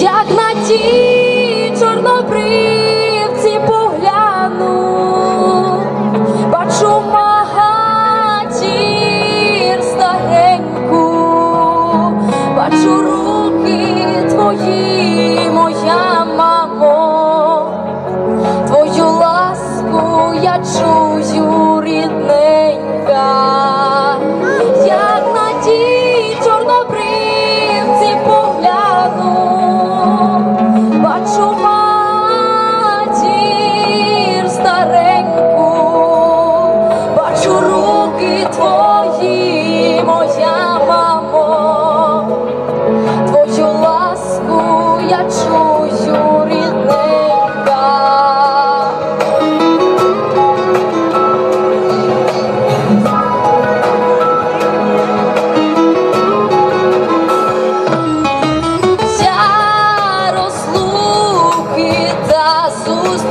як на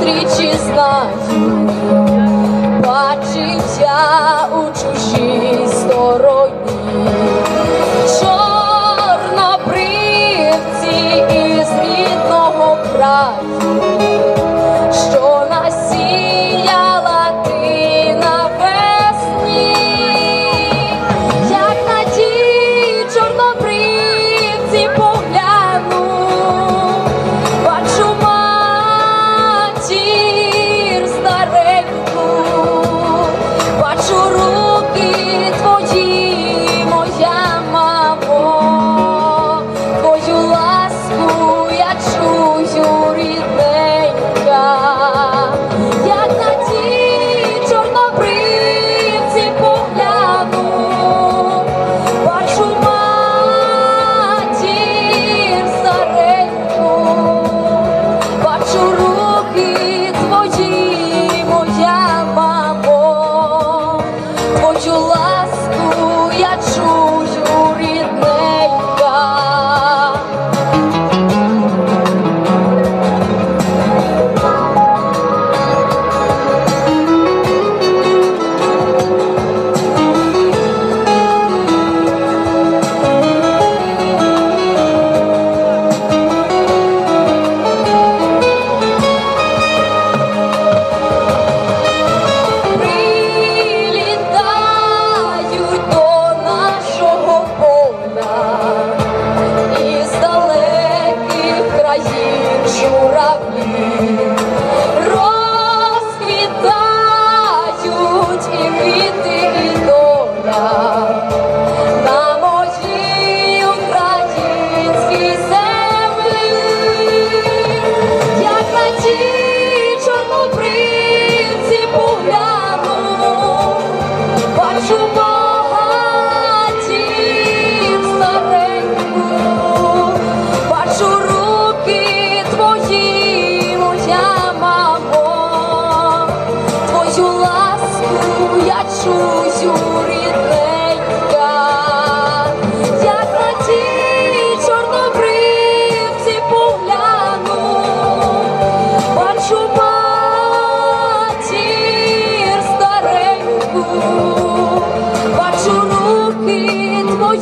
зустрічі з бачив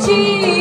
ti.